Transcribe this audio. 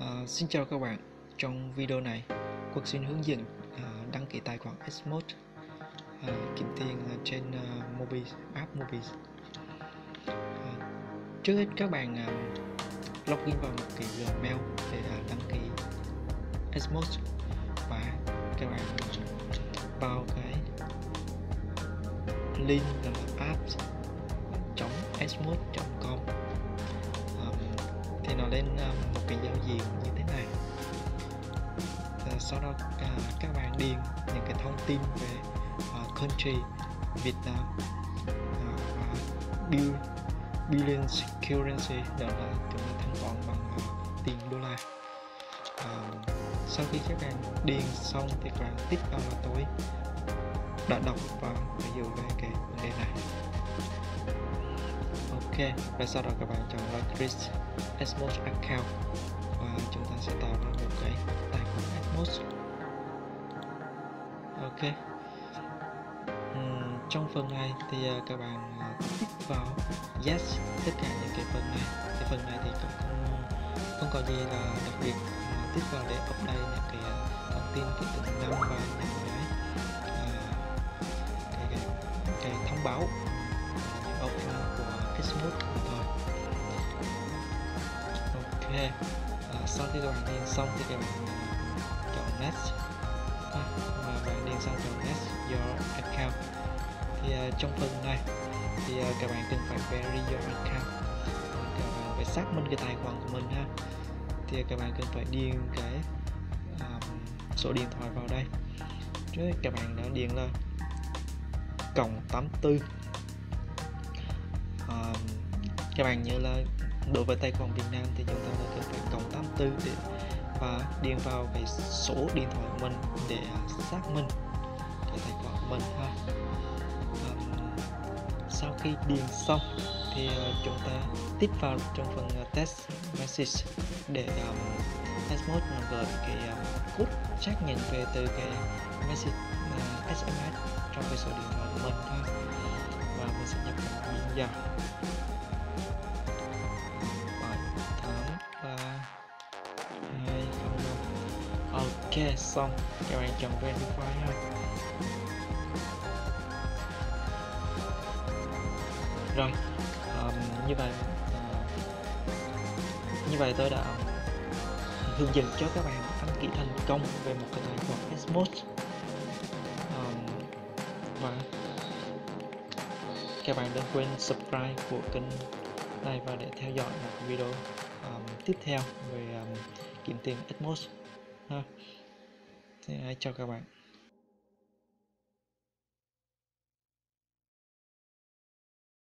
Uh, xin chào các bạn. Trong video này Quốc xin hướng dẫn uh, đăng ký tài khoản Xmode uh, ờ, kiếm tiền uh, trên uh, Mobi app Mobi. Uh, trước hết các bạn uh, login vào một cái Gmail để uh, đăng ký Xmode và các bạn vào cái link là apps.xmode.com thì nó lên ờ, một cái giao diện như thế này. Ờ, sau đó ờ, các bạn điền những cái thông tin về country Việt Nam và bill, billion currency đó là chúng ta thanh toán bằng tiền đô la. Sau khi các bạn điền xong thì các bạn tích vào là tối đã đọc và ví dụ về cái vấn đề này. Ok, và sau đó các bạn chọn là Chris. Atmos account. Và chúng ta sẽ tạo ra một cái tài khoản Atmos ok. Uhm, trong phần này thì uh, các bạn à, uh, tích vào yes tất cả những cái phần này. Cái phần này thì cũng không, không có gì là đặc biệt. Uh, tích vào để update những cái uh, thông tin cái từng năm và những cái uh, cái, cái, cái thông báo những offline của Xmode ok à, ờ, sau khi các bạn điền xong thì các bạn chọn next. À, và bạn điền xong chọn next your account. Thì uh, trong phần này thì uh, các bạn cần phải verify your account. À, các bạn phải xác minh cái tài khoản của mình ha. Thì các bạn cần phải điền cái um, số điện thoại vào đây. Trước các bạn đã điền là cộng 84 um, các bạn nhớ là đối với tài khoản Việt Nam thì chúng ta cần phải cộng 84 để và điền vào cái số điện thoại của mình để à, xác minh cái tài khoản của mình ha. Um, sau khi điền xong thì à, chúng ta tiếp vào trong phần à, test message để um, test mode nó gửi cái um, code xác nhận về từ cái message uh, SMS trong cái số điện thoại của mình ha. Và mình sẽ nhập mã vào ok xong. Các bạn chọn verify ha rồi um, như vậy uh, như vậy tôi đã hướng dẫn cho các bạn đăng ký thành công về một cái tài khoản Xmode um, và các bạn đừng quên subscribe của kênh này và để theo dõi một video um, tiếp theo về um, kiếm tiền Xmode ha thế hãy chào các bạn.